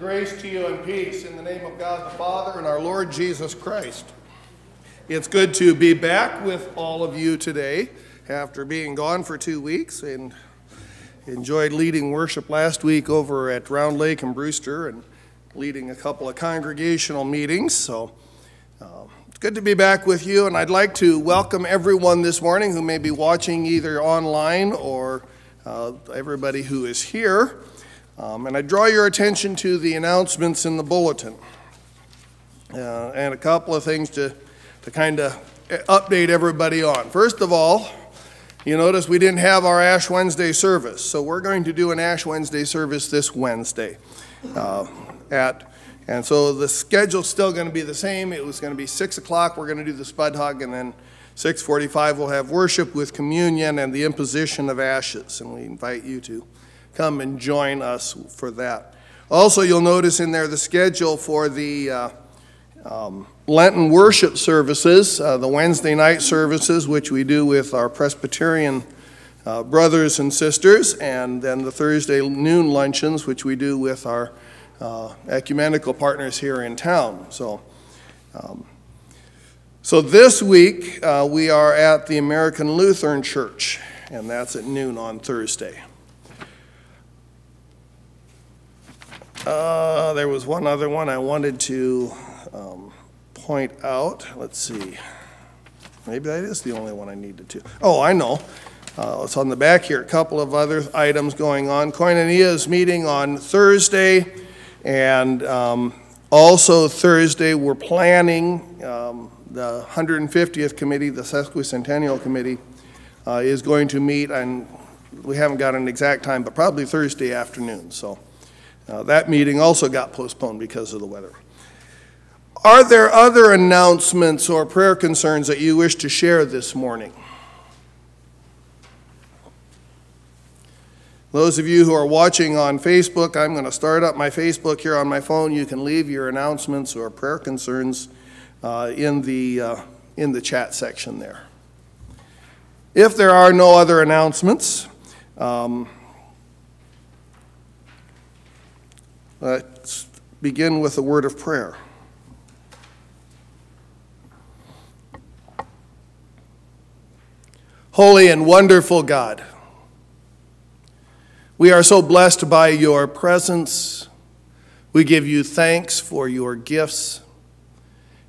Grace to you and peace in the name of God the Father and our Lord Jesus Christ. It's good to be back with all of you today after being gone for two weeks and enjoyed leading worship last week over at Round Lake and Brewster and leading a couple of congregational meetings. So uh, it's good to be back with you, and I'd like to welcome everyone this morning who may be watching either online or uh, everybody who is here. Um, and I draw your attention to the announcements in the bulletin uh, and a couple of things to, to kind of update everybody on. First of all, you notice we didn't have our Ash Wednesday service, so we're going to do an Ash Wednesday service this Wednesday. Uh, at and so the schedule's still going to be the same. It was going to be six o'clock. We're going to do the spud hug, and then 6:45 we'll have worship with communion and the imposition of ashes, and we invite you to come and join us for that. Also, you'll notice in there the schedule for the uh, um, Lenten worship services, uh, the Wednesday night services, which we do with our Presbyterian uh, brothers and sisters, and then the Thursday noon luncheons, which we do with our uh, ecumenical partners here in town. So, um, so this week uh, we are at the American Lutheran Church, and that's at noon on Thursday. Uh, there was one other one I wanted to um, point out. Let's see. Maybe that is the only one I needed to. Oh, I know. Uh, it's on the back here. A couple of other items going on. Koinonia is meeting on Thursday, and um, also Thursday we're planning um, the 150th committee, the sesquicentennial committee, uh, is going to meet, and we haven't got an exact time, but probably Thursday afternoon. So. That meeting also got postponed because of the weather. Are there other announcements or prayer concerns that you wish to share this morning? Those of you who are watching on Facebook, I'm going to start up my Facebook here on my phone. You can leave your announcements or prayer concerns uh, in, the, uh, in the chat section there. If there are no other announcements, um, Let's begin with a word of prayer. Holy and wonderful God, we are so blessed by your presence. We give you thanks for your gifts,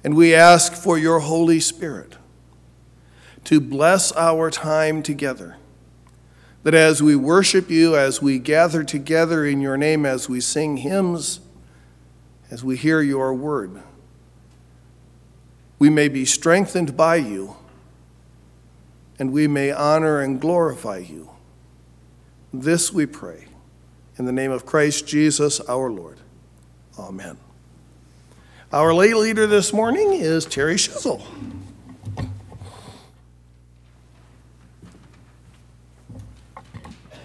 and we ask for your Holy Spirit to bless our time together that as we worship you, as we gather together in your name, as we sing hymns, as we hear your word, we may be strengthened by you and we may honor and glorify you. This we pray. In the name of Christ Jesus our Lord. Amen. Our lay leader this morning is Terry Shizzle.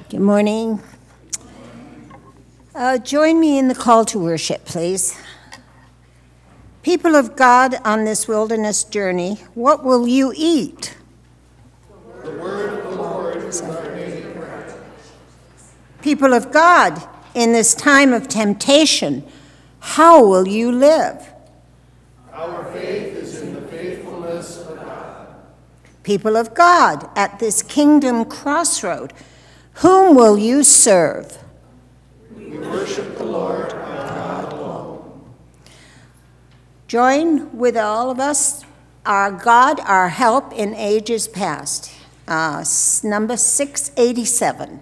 Good morning. Uh, join me in the call to worship, please. People of God on this wilderness journey, what will you eat? The word of the Lord is our daily bread. People of God, in this time of temptation, how will you live? Our faith is in the faithfulness of God. People of God, at this kingdom crossroad, whom will you serve? We worship the Lord our God alone. Join with all of us, our God, our help in ages past. Uh, number 687.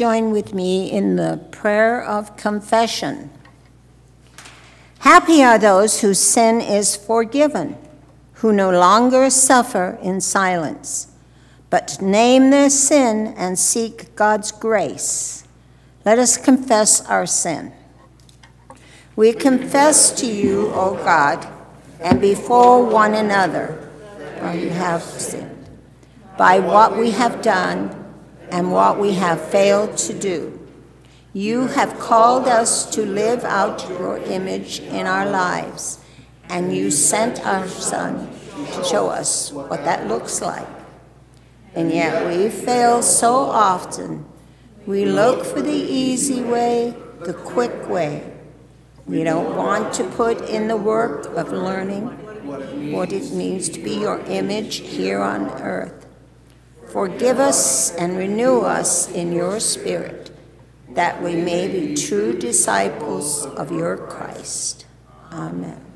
Join with me in the prayer of confession. Happy are those whose sin is forgiven, who no longer suffer in silence, but name their sin and seek God's grace. Let us confess our sin. We confess to you, O God, and before one another, where we have sinned, by what we have done and what we have failed to do. You have called us to live out your image in our lives, and you sent our Son to show us what that looks like. And yet we fail so often. We look for the easy way, the quick way. We don't want to put in the work of learning what it means to be your image here on earth. Forgive us and renew us in your spirit, that we may be true disciples of your Christ. Amen.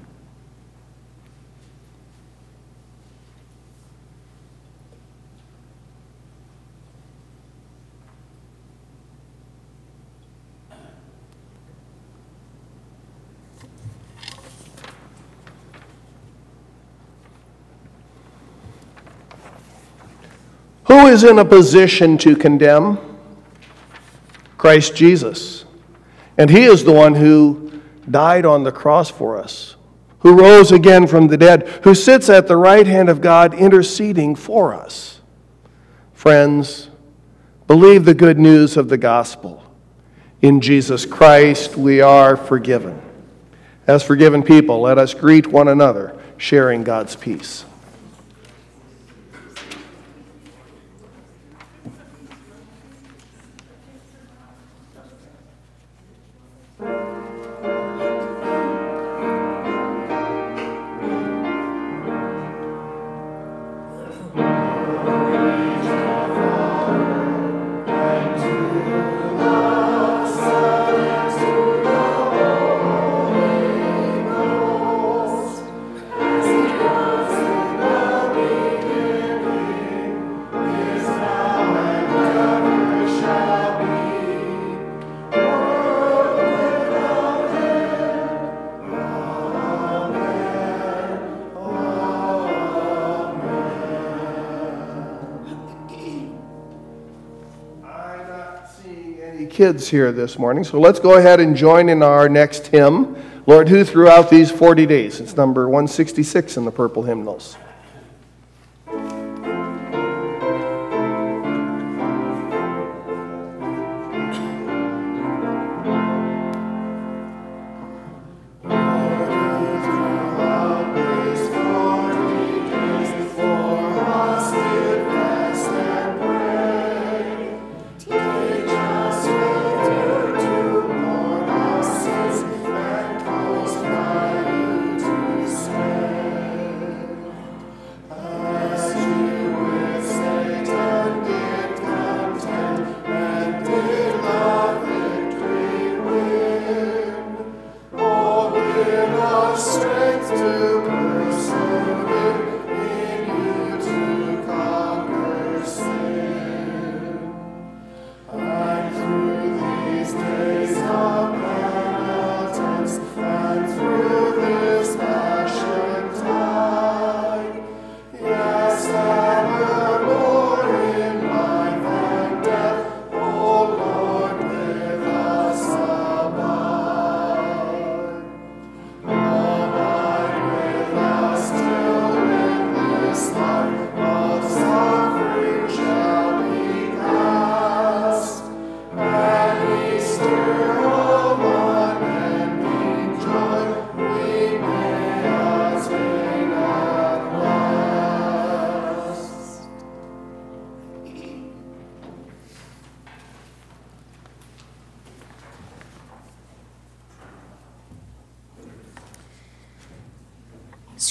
Who is in a position to condemn? Christ Jesus. And he is the one who died on the cross for us, who rose again from the dead, who sits at the right hand of God interceding for us. Friends, believe the good news of the gospel. In Jesus Christ, we are forgiven. As forgiven people, let us greet one another, sharing God's peace. Kids here this morning, so let's go ahead and join in our next hymn, Lord, who throughout these 40 days. It's number 166 in the purple hymnals.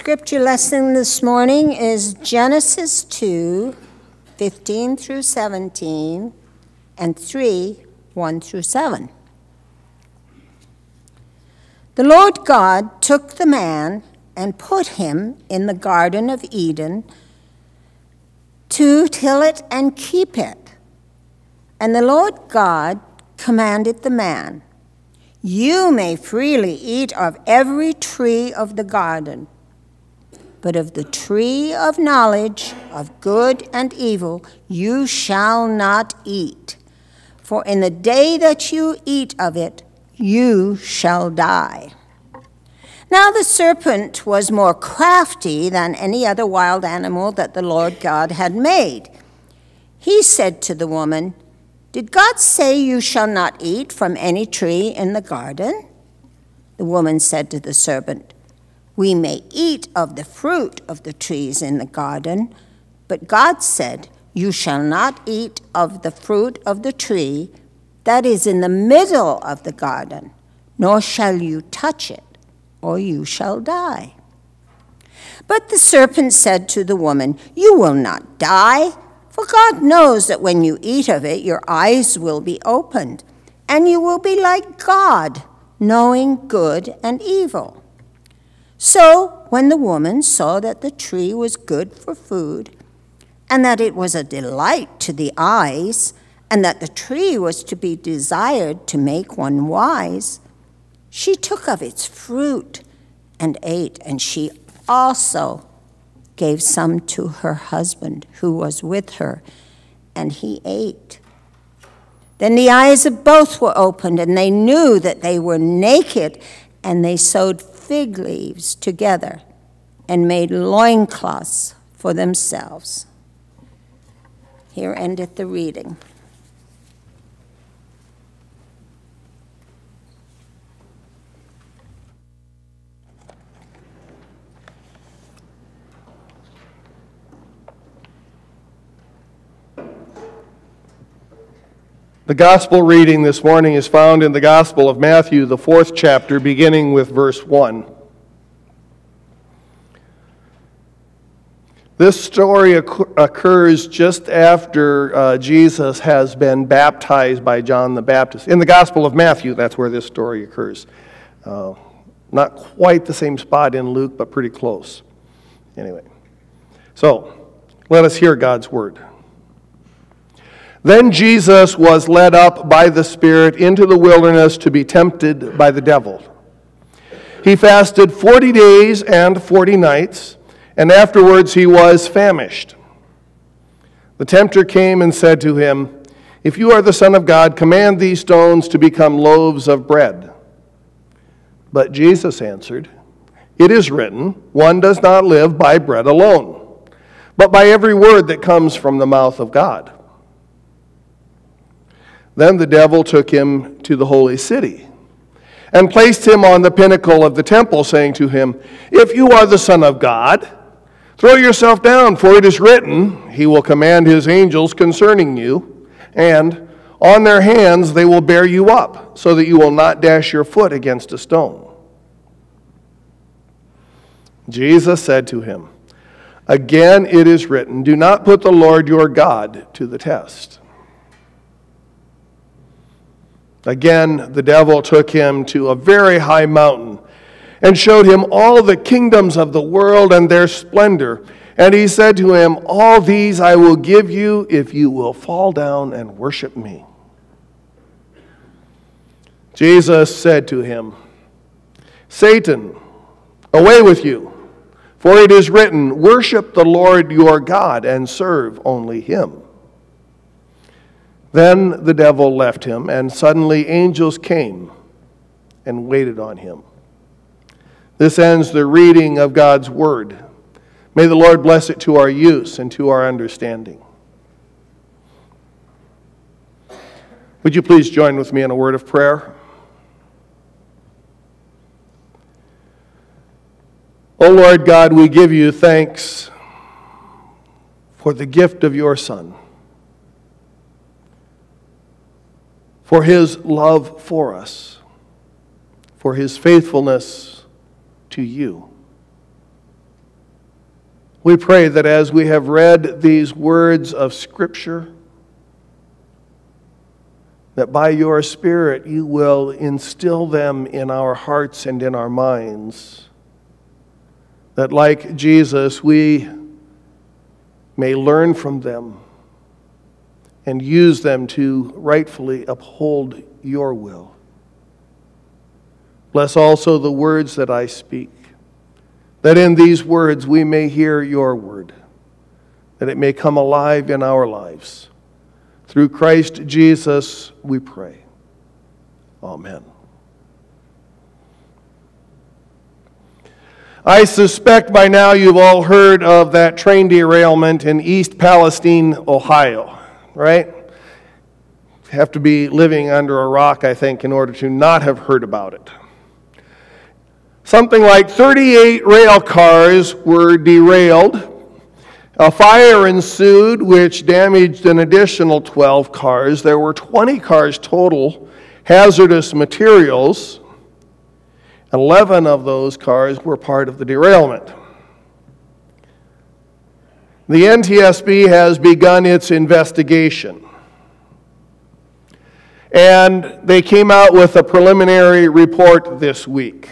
Scripture lesson this morning is Genesis 2, 15 through 17, and 3, 1 through 7. The Lord God took the man and put him in the Garden of Eden to till it and keep it. And the Lord God commanded the man, You may freely eat of every tree of the garden, but of the tree of knowledge of good and evil you shall not eat. For in the day that you eat of it, you shall die. Now the serpent was more crafty than any other wild animal that the Lord God had made. He said to the woman, Did God say you shall not eat from any tree in the garden? The woman said to the serpent, We may eat of the fruit of the trees in the garden, but God said, You shall not eat of the fruit of the tree that is in the middle of the garden, nor shall you touch it, or you shall die. But the serpent said to the woman, You will not die, for God knows that when you eat of it, your eyes will be opened, and you will be like God, knowing good and evil. So when the woman saw that the tree was good for food, and that it was a delight to the eyes, and that the tree was to be desired to make one wise, she took of its fruit and ate, and she also gave some to her husband who was with her, and he ate. Then the eyes of both were opened, and they knew that they were naked, and they sewed fig leaves together and made loincloths for themselves. Here endeth the reading. The gospel reading this morning is found in the Gospel of Matthew, the fourth chapter, beginning with verse 1. This story occurs just after uh, Jesus has been baptized by John the Baptist. In the Gospel of Matthew, that's where this story occurs. Uh, not quite the same spot in Luke, but pretty close. Anyway, so let us hear God's word. Then Jesus was led up by the Spirit into the wilderness to be tempted by the devil. He fasted 40 days and 40 nights, and afterwards he was famished. The tempter came and said to him, If you are the Son of God, command these stones to become loaves of bread. But Jesus answered, It is written, One does not live by bread alone, but by every word that comes from the mouth of God. Then the devil took him to the holy city and placed him on the pinnacle of the temple, saying to him, If you are the Son of God, throw yourself down, for it is written, He will command His angels concerning you, and on their hands they will bear you up, so that you will not dash your foot against a stone. Jesus said to him, Again it is written, Do not put the Lord your God to the test. Again, the devil took him to a very high mountain and showed him all the kingdoms of the world and their splendor. And he said to him, All these I will give you if you will fall down and worship me. Jesus said to him, Satan, away with you, for it is written, Worship the Lord your God and serve only him. Then the devil left him, and suddenly angels came and waited on him. This ends the reading of God's word. May the Lord bless it to our use and to our understanding. Would you please join with me in a word of prayer? O oh Lord God, we give you thanks for the gift of your Son. For his love for us, for his faithfulness to you. We pray that as we have read these words of Scripture, that by your Spirit you will instill them in our hearts and in our minds, that like Jesus, we may learn from them and use them to rightfully uphold your will. Bless also the words that I speak, that in these words we may hear your word, that it may come alive in our lives. Through Christ Jesus, we pray. Amen. I suspect by now you've all heard of that train derailment in East Palestine, Ohio, right? Have to be living under a rock, I think, in order to not have heard about it. Something like 38 rail cars were derailed. A fire ensued, which damaged an additional 12 cars. There were 20 cars total, hazardous materials. 11 of those cars were part of the derailment. The NTSB has begun its investigation. And they came out with a preliminary report this week.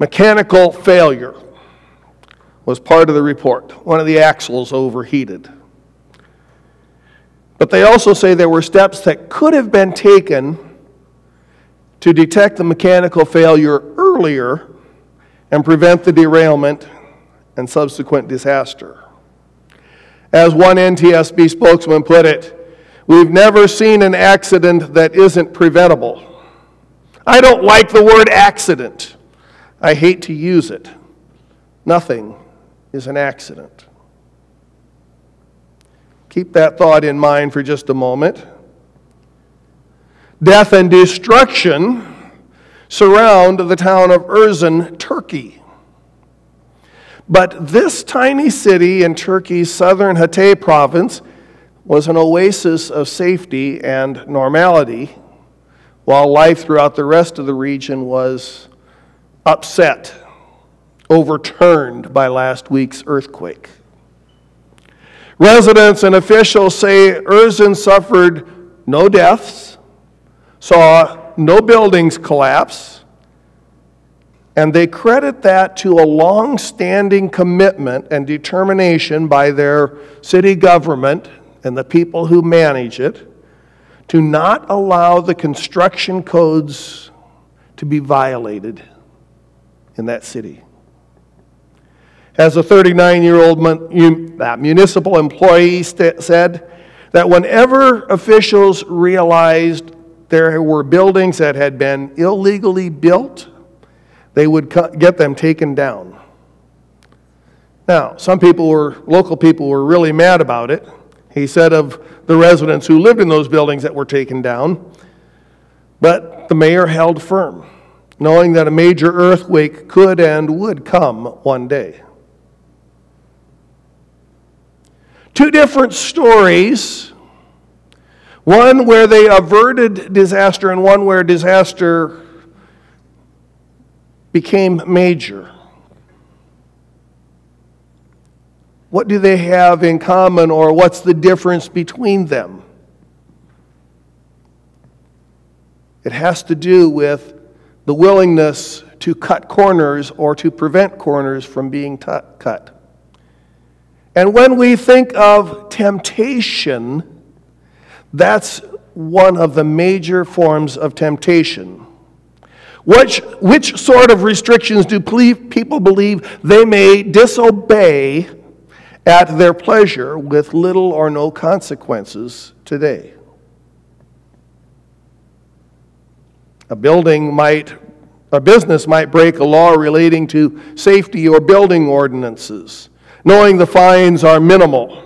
Mechanical failure was part of the report. One of the axles overheated. But they also say there were steps that could have been taken to detect the mechanical failure earlier and prevent the derailment and subsequent disaster. As one NTSB spokesman put it, we've never seen an accident that isn't preventable. I don't like the word accident. I hate to use it. Nothing is an accident. Keep that thought in mind for just a moment death and destruction surround the town of Erzin, Turkey. But this tiny city in Turkey's southern Hatay province was an oasis of safety and normality, while life throughout the rest of the region was upset, overturned by last week's earthquake. Residents and officials say Erzin suffered no deaths, saw no buildings collapse, and they credit that to a long standing commitment and determination by their city government and the people who manage it to not allow the construction codes to be violated in that city. As a 39 year old uh, municipal employee said, that whenever officials realized there were buildings that had been illegally built, they would get them taken down. Now, some people were, local people were really mad about it. He said of the residents who lived in those buildings that were taken down. But the mayor held firm, knowing that a major earthquake could and would come one day. Two different stories one where they averted disaster, and one where disaster became major. What do they have in common, or what's the difference between them? It has to do with the willingness to cut corners or to prevent corners from being t- cut. And when we think of temptation, that's one of the major forms of temptation. Which, which sort of restrictions do people believe they may disobey at their pleasure with little or no consequences today? A building might, a business might break a law relating to safety or building ordinances, knowing the fines are minimal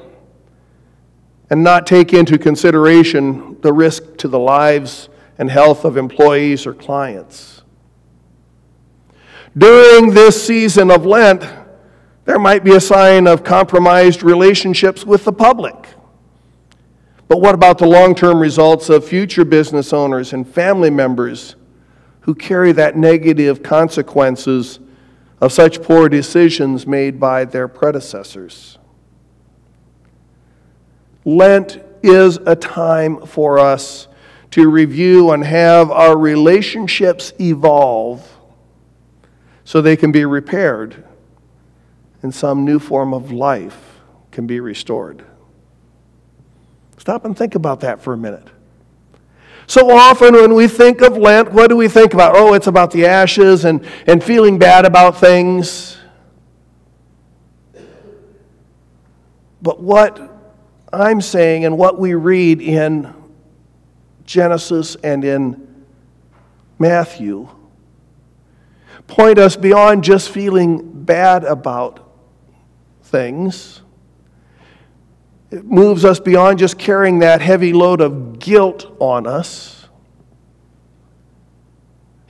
and not take into consideration the risk to the lives and health of employees or clients. During this season of Lent, there might be a sign of compromised relationships with the public. But what about the long term results of future business owners and family members who carry that negative consequences of such poor decisions made by their predecessors? Lent is a time for us to review and have our relationships evolve so they can be repaired and some new form of life can be restored. Stop and think about that for a minute. So often when we think of Lent, what do we think about? Oh, it's about the ashes and, and feeling bad about things. But what I'm saying and what we read in Genesis and in Matthew point us beyond just feeling bad about things. It moves us beyond just carrying that heavy load of guilt on us.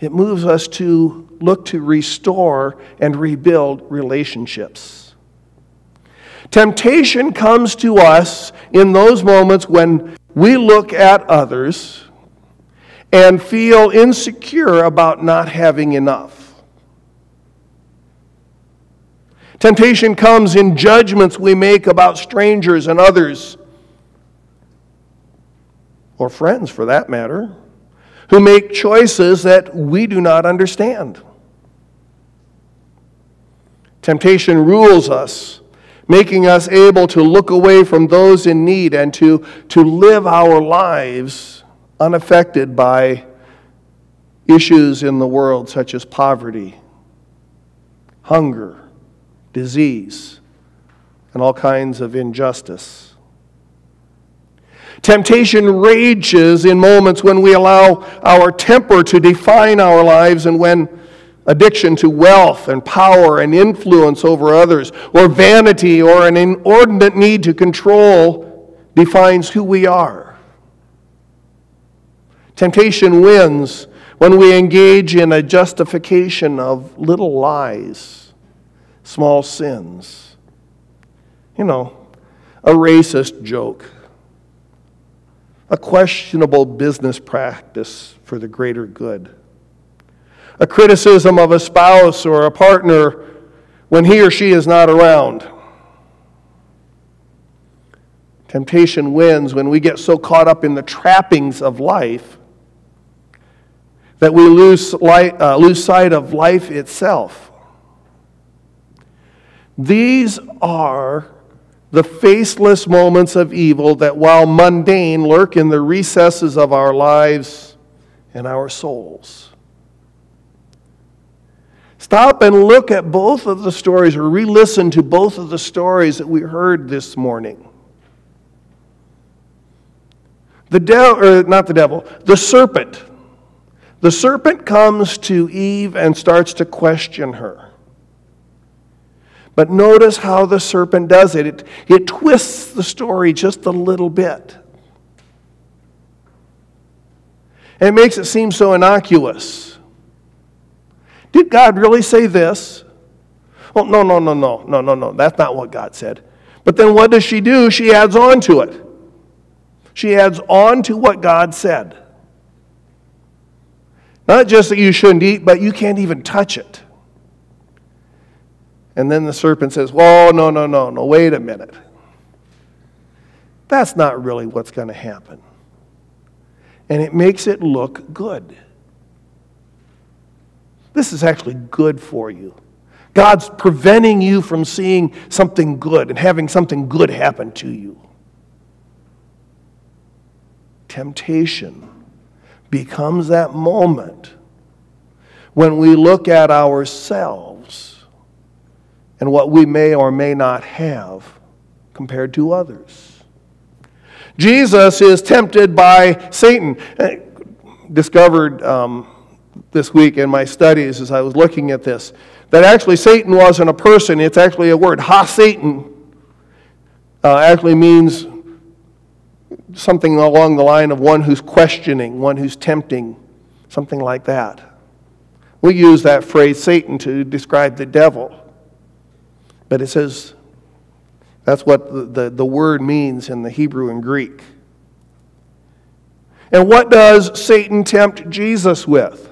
It moves us to look to restore and rebuild relationships. Temptation comes to us in those moments when we look at others and feel insecure about not having enough. Temptation comes in judgments we make about strangers and others, or friends for that matter, who make choices that we do not understand. Temptation rules us, making us able to look away from those in need and to, to live our lives unaffected by issues in the world such as poverty, hunger, disease, and all kinds of injustice. Temptation rages in moments when we allow our temper to define our lives and when addiction to wealth and power and influence over others, or vanity or an inordinate need to control defines who we are. Temptation wins when we engage in a justification of little lies small sins. You know, a racist joke, a questionable business practice for the greater good, a criticism of a spouse or a partner when he or she is not around. Temptation wins when we get so caught up in the trappings of life that we lose, light, uh, lose sight of life itself. These are the faceless moments of evil that, while mundane, lurk in the recesses of our lives and our souls. Stop and look at both of the stories, or re listen to both of the stories that we heard this morning. The devil, or not the devil, the serpent. The serpent comes to Eve and starts to question her. But notice how the serpent does it. It, it twists the story just a little bit. And it makes it seem so innocuous. Did God really say this? Well, no, no, no, no, no, no, no. That's not what God said. But then what does she do? She adds on to it. She adds on to what God said. Not just that you shouldn't eat, but you can't even touch it. And then the serpent says, Whoa, no, no, no, no, wait a minute. That's not really what's going to happen. And it makes it look good. This is actually good for you. God's preventing you from seeing something good and having something good happen to you. Temptation becomes that moment when we look at ourselves and what we may or may not have compared to others. Jesus is tempted by Satan. I discovered um, this week in my studies as I was looking at this that actually Satan wasn't a person, it's actually a word. Ha Satan uh, actually means something along the line of one who's questioning, one who's tempting, something like that. We use that phrase Satan to describe the devil. But it says that's what the, the, the word means in the Hebrew and Greek. And what does Satan tempt Jesus with?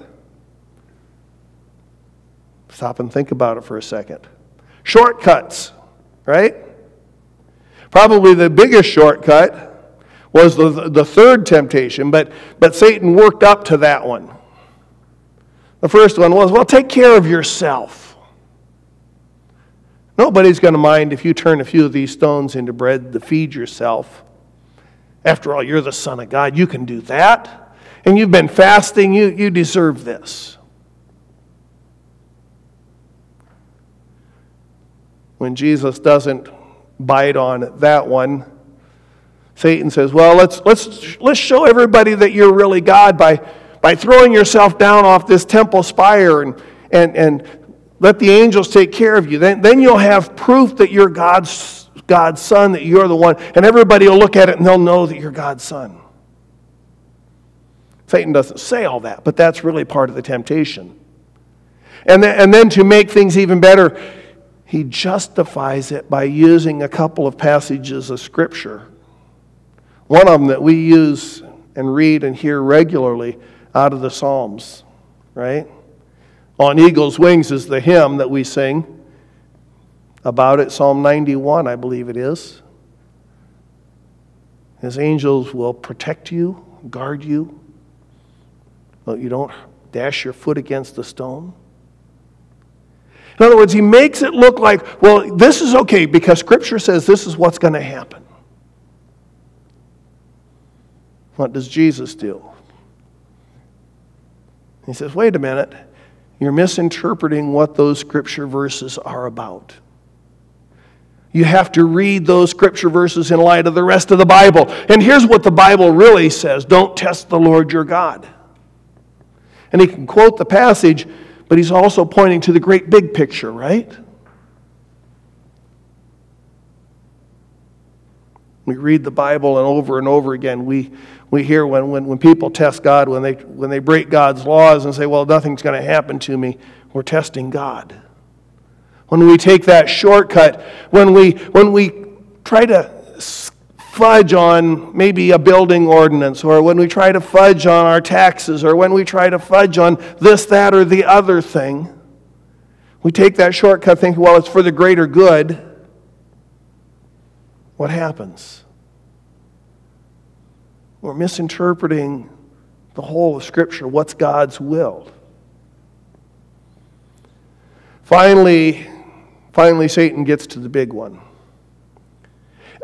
Stop and think about it for a second. Shortcuts, right? Probably the biggest shortcut was the, the third temptation, but, but Satan worked up to that one. The first one was, well, take care of yourself. Nobody's going to mind if you turn a few of these stones into bread to feed yourself After all, you're the Son of God. You can do that. And you've been fasting. You, you deserve this. When Jesus doesn't bite on that one, Satan says, Well, let's, let's, let's show everybody that you're really God by, by throwing yourself down off this temple spire and, and, and let the angels take care of you. Then, then you'll have proof that you're God's, God's son, that you're the one, and everybody will look at it and they'll know that you're God's son. Satan doesn't say all that, but that's really part of the temptation. And then, and then to make things even better, he justifies it by using a couple of passages of Scripture. One of them that we use and read and hear regularly out of the Psalms, right? On Eagle's Wings is the hymn that we sing about it, Psalm 91, I believe it is. His angels will protect you, guard you, but you don't dash your foot against a stone. In other words, he makes it look like, well, this is okay because Scripture says this is what's going to happen. What does Jesus do? He says, wait a minute, you're misinterpreting what those Scripture verses are about. You have to read those Scripture verses in light of the rest of the Bible. And here's what the Bible really says don't test the Lord your God. And he can quote the passage but he's also pointing to the great big picture, right? We read the Bible and over and over again we, we hear when, when, when people test God, when they, when they break God's laws and say, well, nothing's going to happen to me, we're testing God. When we take that shortcut, when we, when we try to fudge on maybe a building ordinance, or when we try to fudge on our taxes, or when we try to fudge on this, that, or the other thing, we take that shortcut thinking, well, it's for the greater good. What happens? We're misinterpreting the whole of Scripture. What's God's will? Finally, finally, Satan gets to the big one.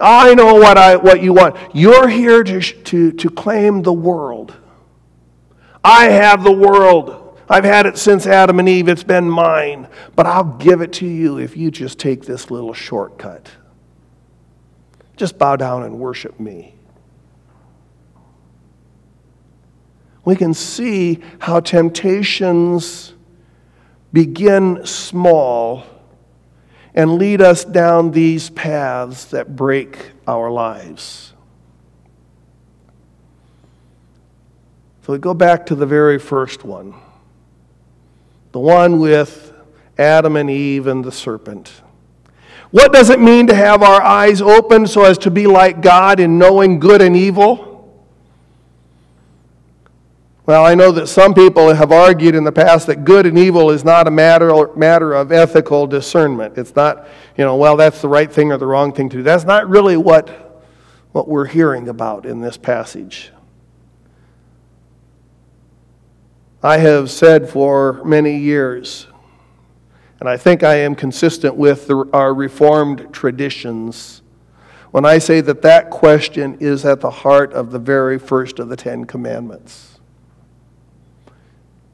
I know what, I, what you want. You're here to, to, to claim the world. I have the world. I've had it since Adam and Eve. It's been mine. But I'll give it to you if you just take this little shortcut. Just bow down and worship me. We can see how temptations begin small and lead us down these paths that break our lives. So we go back to the very first one the one with Adam and Eve and the serpent. What does it mean to have our eyes open so as to be like God in knowing good and evil? Well, I know that some people have argued in the past that good and evil is not a matter, matter of ethical discernment. It's not, you know, well, that's the right thing or the wrong thing to do. That's not really what, what we're hearing about in this passage. I have said for many years, and I think I am consistent with the, our Reformed traditions when I say that that question is at the heart of the very first of the Ten Commandments.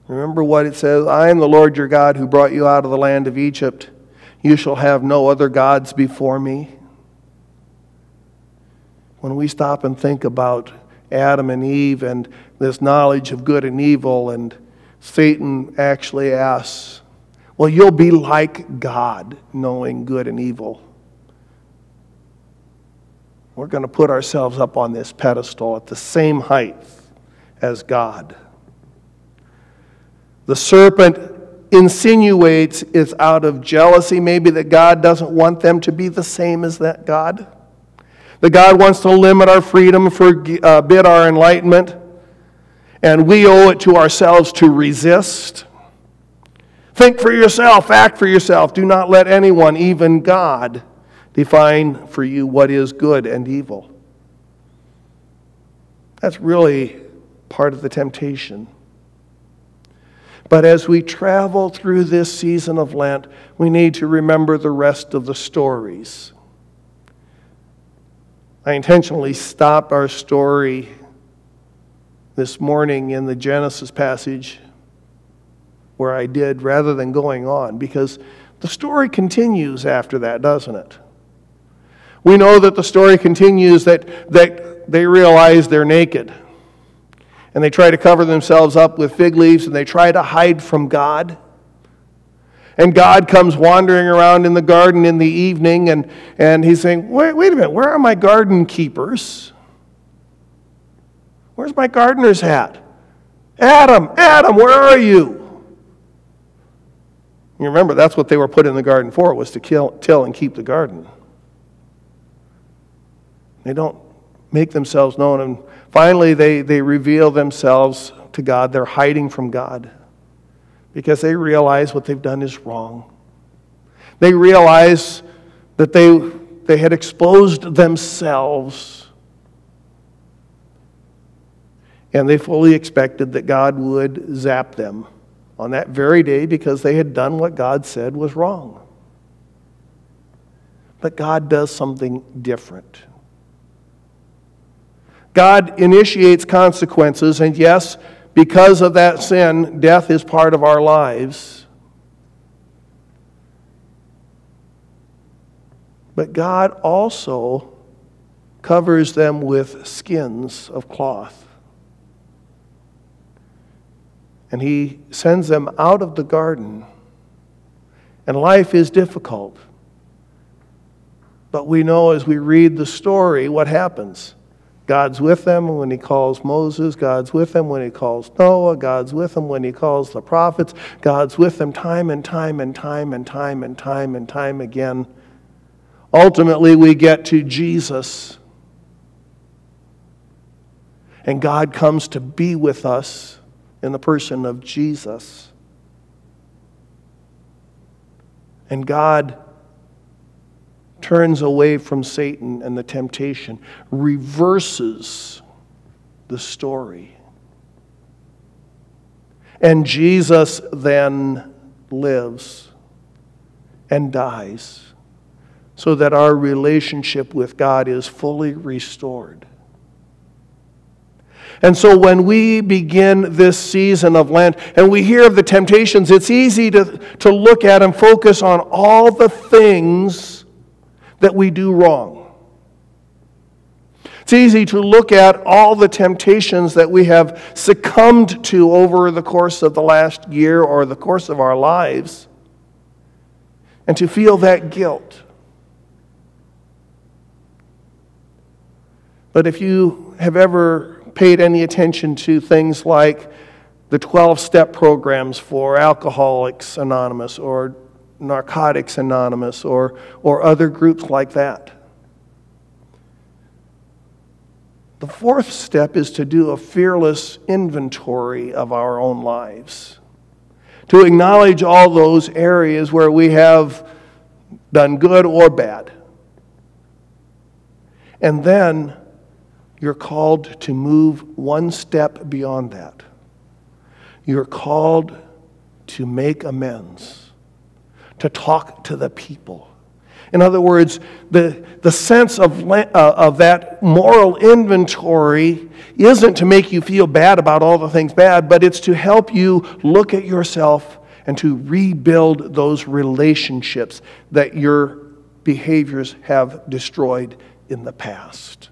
Remember what it says I am the Lord your God who brought you out of the land of Egypt. You shall have no other gods before me. When we stop and think about Adam and Eve and this knowledge of good and evil, and Satan actually asks, Well, you'll be like God, knowing good and evil. We're going to put ourselves up on this pedestal at the same height as God. The serpent insinuates it's out of jealousy, maybe that God doesn't want them to be the same as that God. That God wants to limit our freedom, forbid uh, our enlightenment, and we owe it to ourselves to resist. Think for yourself, act for yourself. Do not let anyone, even God, define for you what is good and evil. That's really part of the temptation. But as we travel through this season of Lent, we need to remember the rest of the stories. I intentionally stopped our story this morning in the Genesis passage where I did rather than going on because the story continues after that, doesn't it? We know that the story continues that, that they realize they're naked and they try to cover themselves up with fig leaves and they try to hide from God. And God comes wandering around in the garden in the evening and, and he's saying, wait, wait a minute, where are my garden keepers? Where's my gardener's hat? Adam, Adam, where are you? You remember, that's what they were put in the garden for, was to kill, till and keep the garden. They don't make themselves known. And finally, they, they reveal themselves to God. They're hiding from God because they realize what they've done is wrong. They realize that they, they had exposed themselves. And they fully expected that God would zap them on that very day because they had done what God said was wrong. But God does something different. God initiates consequences, and yes, because of that sin, death is part of our lives. But God also covers them with skins of cloth. And He sends them out of the garden. And life is difficult. But we know as we read the story what happens. God's with them when he calls Moses. God's with them when he calls Noah. God's with them when he calls the prophets. God's with them time and time and time and time and time and time again. Ultimately, we get to Jesus. And God comes to be with us in the person of Jesus. And God turns away from Satan and the temptation, reverses the story. And Jesus then lives and dies so that our relationship with God is fully restored. And so when we begin this season of Lent and we hear of the temptations, it's easy to, to look at and focus on all the things that we do wrong. It's easy to look at all the temptations that we have succumbed to over the course of the last year or the course of our lives and to feel that guilt. But if you have ever paid any attention to things like the 12 step programs for Alcoholics Anonymous or Narcotics Anonymous or, or other groups like that. The fourth step is to do a fearless inventory of our own lives, to acknowledge all those areas where we have done good or bad. And then you're called to move one step beyond that. You're called to make amends to talk to the people. In other words, the, the sense of, uh, of that moral inventory isn't to make you feel bad about all the things bad, but it's to help you look at yourself and to rebuild those relationships that your behaviors have destroyed in the past.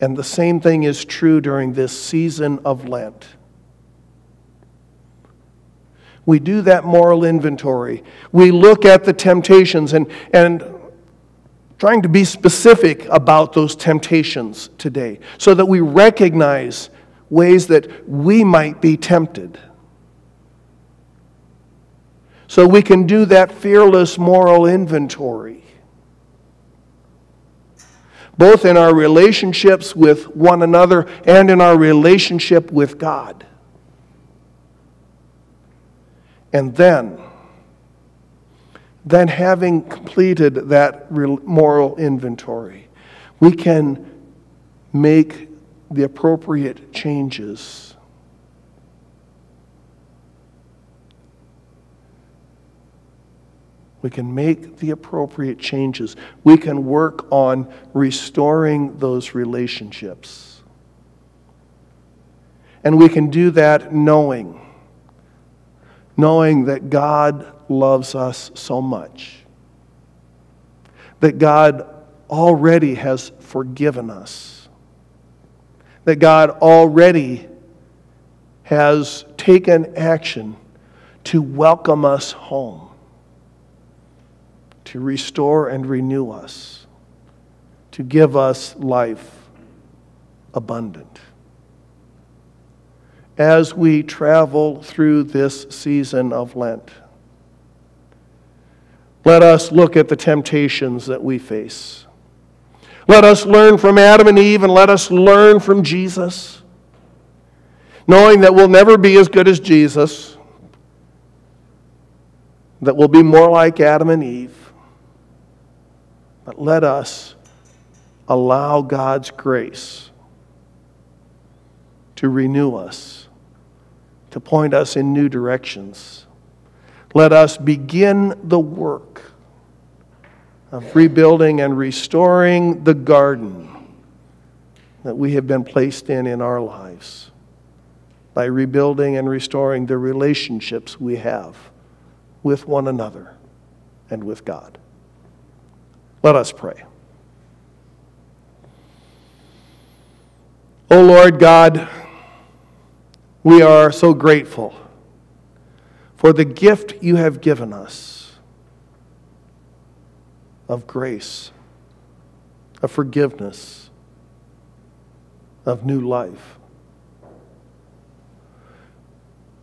And the same thing is true during this season of Lent we do that moral inventory. We look at the temptations and, and trying to be specific about those temptations today so that we recognize ways that we might be tempted. So we can do that fearless moral inventory, both in our relationships with one another and in our relationship with God. And then, then having completed that moral inventory, we can make the appropriate changes. We can make the appropriate changes. We can work on restoring those relationships. And we can do that knowing, knowing that God loves us so much, that God already has forgiven us, that God already has taken action to welcome us home to restore and renew us, to give us life abundant. As we travel through this season of Lent, let us look at the temptations that we face. Let us learn from Adam and Eve and let us learn from Jesus, knowing that we'll never be as good as Jesus, that we'll be more like Adam and Eve but let us allow God's grace to renew us, to point us in new directions. Let us begin the work of rebuilding and restoring the garden that we have been placed in in our lives by rebuilding and restoring the relationships we have with one another and with God. Let us pray. O oh Lord God, we are so grateful for the gift you have given us of grace, of forgiveness, of new life.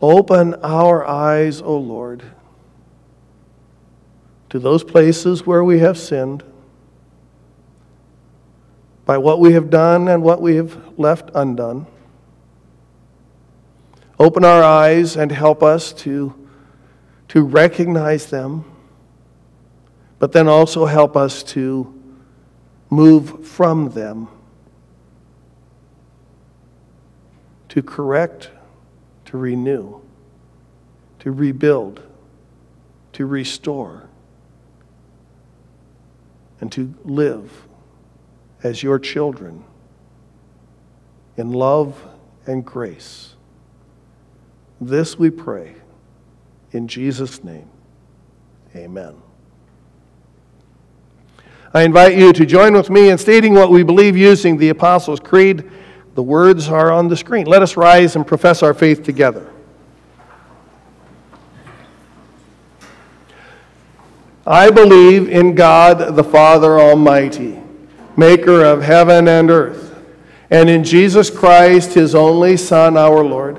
Open our eyes, O Lord, to those places where we have sinned by what we have done and what we have left undone. Open our eyes and help us to, to recognize them, but then also help us to move from them, to correct, to renew, to rebuild, to restore, and to live as your children in love and grace. This we pray in Jesus' name. Amen. I invite you to join with me in stating what we believe using the Apostles' Creed. The words are on the screen. Let us rise and profess our faith together. I believe in God the Father Almighty maker of heaven and earth, and in Jesus Christ, his only Son, our Lord,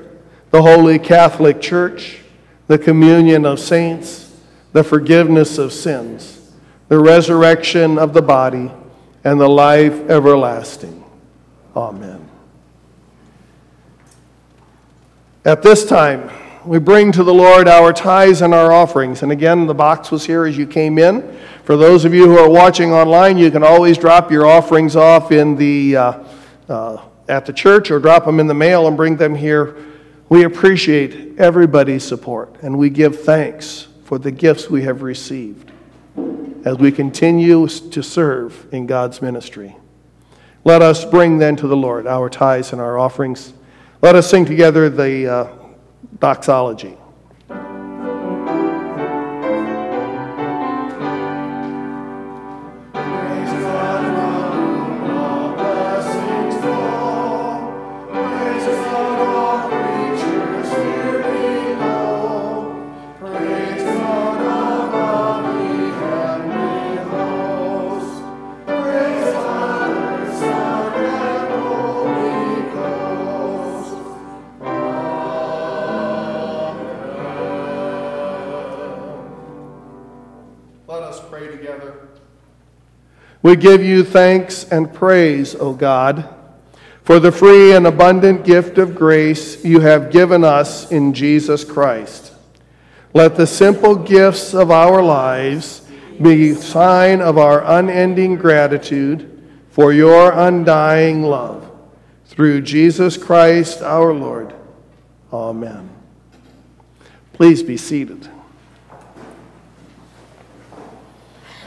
the holy Catholic Church, the communion of saints, the forgiveness of sins, the resurrection of the body, and the life everlasting. Amen. At this time, we bring to the Lord our tithes and our offerings. And again, the box was here as you came in. For those of you who are watching online, you can always drop your offerings off in the, uh, uh, at the church or drop them in the mail and bring them here. We appreciate everybody's support and we give thanks for the gifts we have received as we continue to serve in God's ministry. Let us bring then to the Lord our tithes and our offerings. Let us sing together the uh, doxology. We give you thanks and praise, O God, for the free and abundant gift of grace you have given us in Jesus Christ. Let the simple gifts of our lives be a sign of our unending gratitude for your undying love. Through Jesus Christ our Lord. Amen. Please be seated.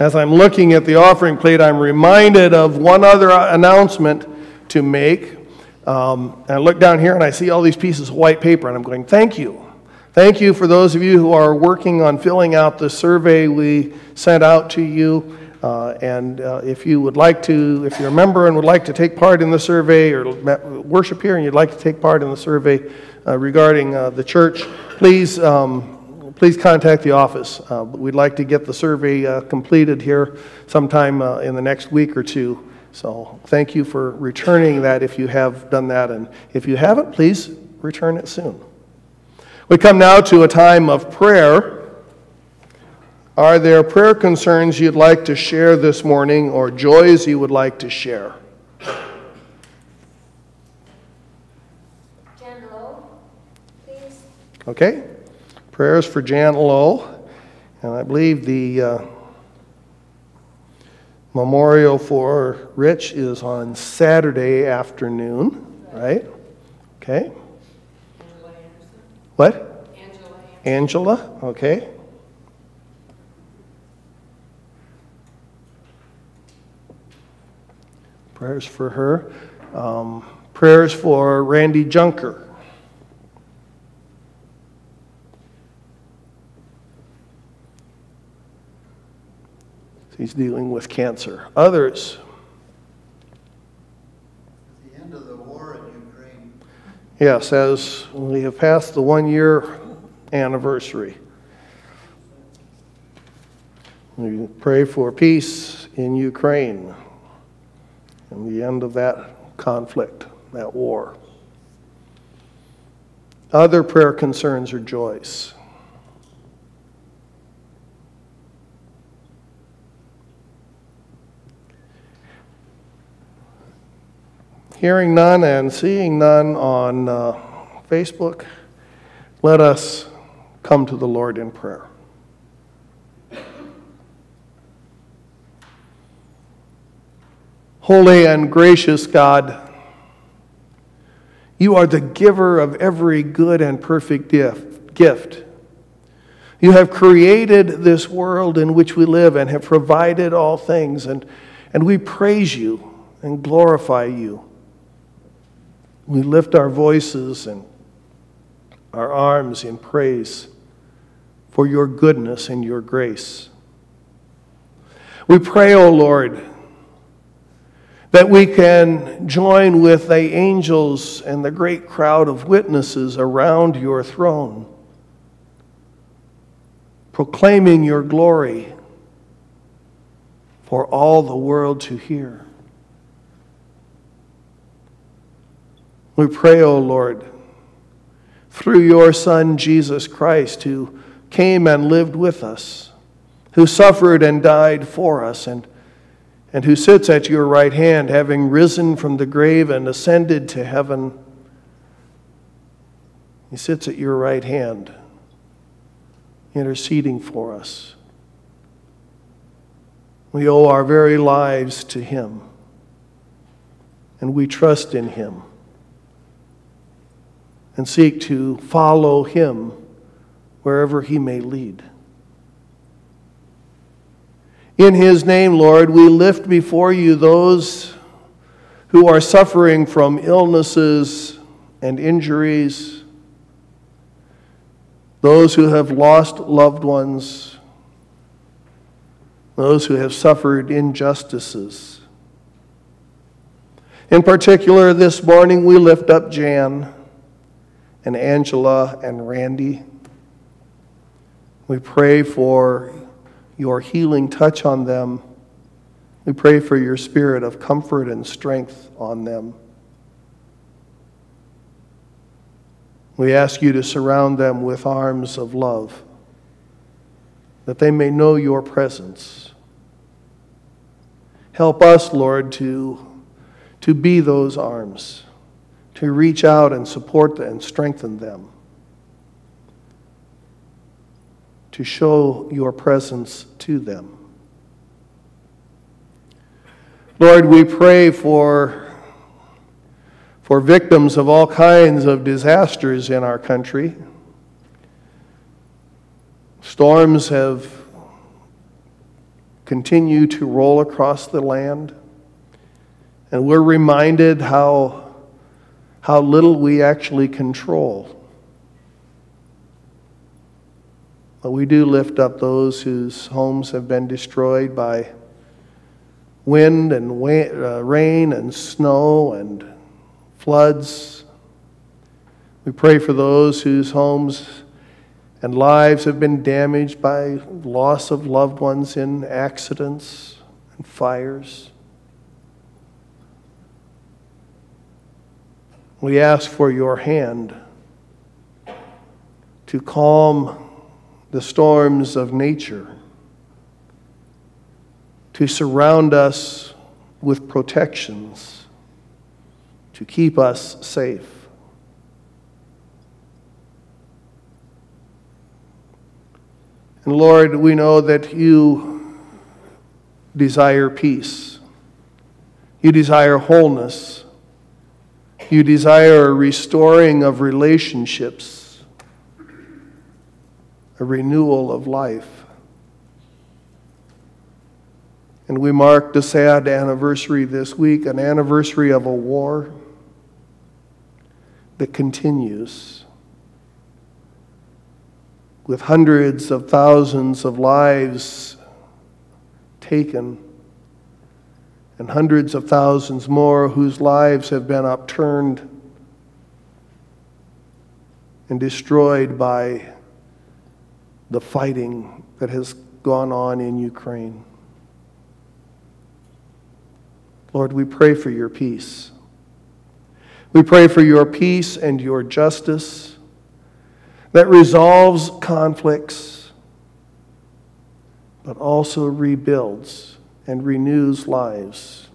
As I'm looking at the offering plate, I'm reminded of one other announcement to make. Um, and I look down here and I see all these pieces of white paper, and I'm going, Thank you. Thank you for those of you who are working on filling out the survey we sent out to you. Uh, and uh, if you would like to, if you're a member and would like to take part in the survey or worship here and you'd like to take part in the survey uh, regarding uh, the church, please um, please contact the office. Uh, we'd like to get the survey uh, completed here sometime uh, in the next week or two. So thank you for returning that if you have done that. And if you haven't, please return it soon. We come now to a time of prayer. Are there prayer concerns you'd like to share this morning or joys you would like to share? Jan Lowe, please. Okay. Prayers for Jan Lowe. And I believe the uh, memorial for Rich is on Saturday afternoon, right? Okay. What? Angela. Angela, okay. Prayers for her. Um, prayers for Randy Junker. He's dealing with cancer. Others. The end of the war in Ukraine. Yes, as we have passed the one year anniversary. We pray for peace in Ukraine and the end of that conflict, that war. Other prayer concerns or joys. Hearing none and seeing none on uh, Facebook, let us come to the Lord in prayer. Holy and gracious God, you are the giver of every good and perfect gift. You have created this world in which we live and have provided all things, and, and we praise you and glorify you. We lift our voices and our arms in praise for your goodness and your grace. We pray, O oh Lord, that we can join with the angels and the great crowd of witnesses around your throne, proclaiming your glory for all the world to hear. We pray, O oh Lord, through your Son, Jesus Christ, who came and lived with us, who suffered and died for us, and, and who sits at your right hand, having risen from the grave and ascended to heaven. He sits at your right hand, interceding for us. We owe our very lives to him, and we trust in him and seek to follow him wherever he may lead. In his name, Lord, we lift before you those who are suffering from illnesses and injuries, those who have lost loved ones, those who have suffered injustices. In particular, this morning we lift up Jan and Angela and Randy. We pray for your healing touch on them. We pray for your spirit of comfort and strength on them. We ask you to surround them with arms of love. that they may know your presence. Help us, Lord, to, to be those arms, to reach out and support and strengthen them, to show your presence to them. Lord, we pray for, for victims of all kinds of disasters in our country. Storms have continued to roll across the land, and we're reminded how, how little we actually control. But we do lift up those whose homes have been destroyed by wind and uh, rain and snow and floods. We pray for those whose homes and lives have been damaged by loss of loved ones in accidents and fires. We ask for your hand to calm the storms of nature to surround us with protections, to keep us safe. And Lord, we know that you desire peace. You desire wholeness. You desire a restoring of relationships, a renewal of life. And we marked a sad anniversary this week, an anniversary of a war that continues with hundreds of thousands of lives taken and hundreds of thousands more whose lives have been upturned and destroyed by the fighting that has gone on in Ukraine. Lord, we pray for your peace. We pray for your peace and your justice that resolves conflicts, but also rebuilds and renews lives.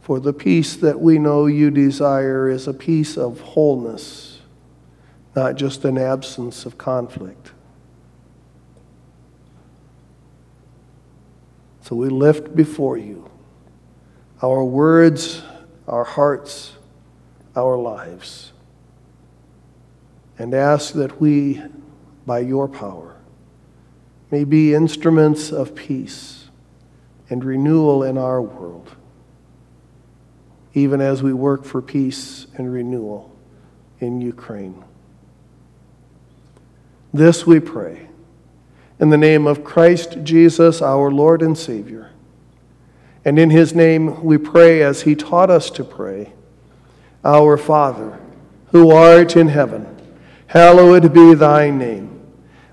For the peace that we know you desire is a peace of wholeness, not just an absence of conflict. So we lift before you our words, our hearts, our lives, and ask that we, by your power, may be instruments of peace and renewal in our world, even as we work for peace and renewal in Ukraine. This we pray in the name of Christ Jesus, our Lord and Savior. And in his name we pray as he taught us to pray Our Father, who art in heaven, hallowed be thy name.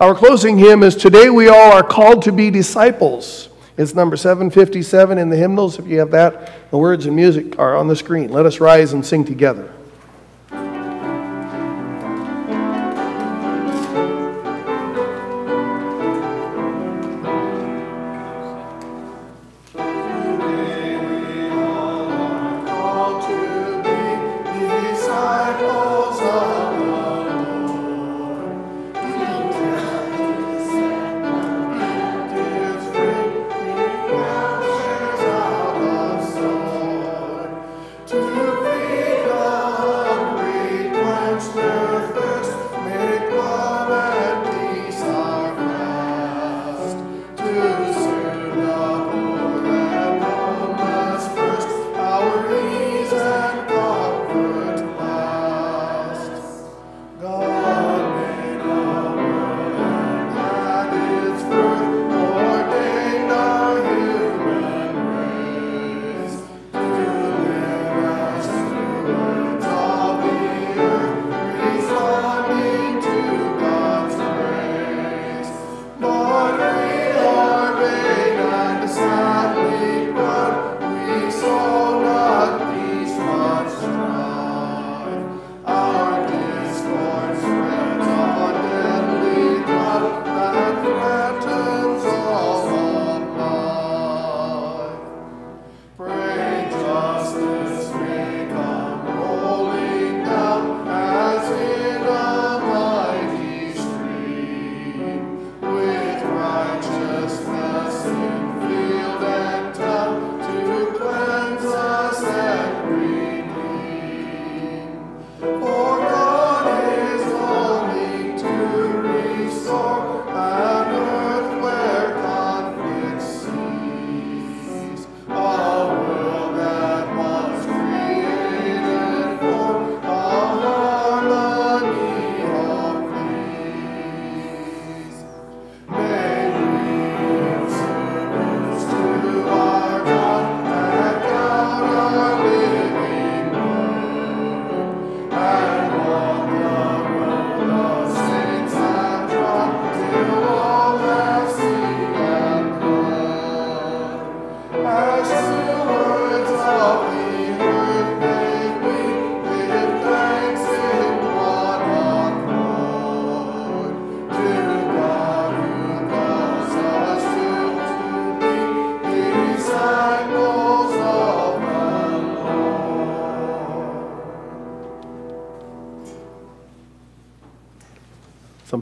Our closing hymn is Today We All Are Called to Be Disciples. It's number 757 in the hymnals. If you have that, the words and music are on the screen. Let us rise and sing together.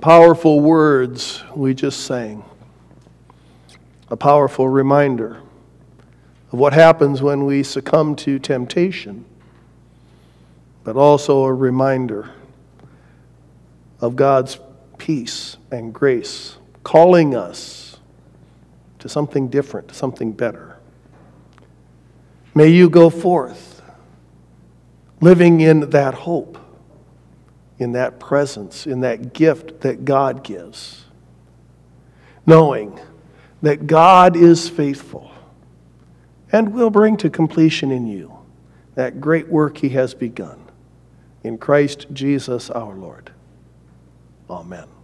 Powerful words we just sang. A powerful reminder of what happens when we succumb to temptation, but also a reminder of God's peace and grace calling us to something different, something better. May you go forth living in that hope, in that presence, in that gift that God gives, knowing that God is faithful and will bring to completion in you that great work he has begun. In Christ Jesus our Lord. Amen.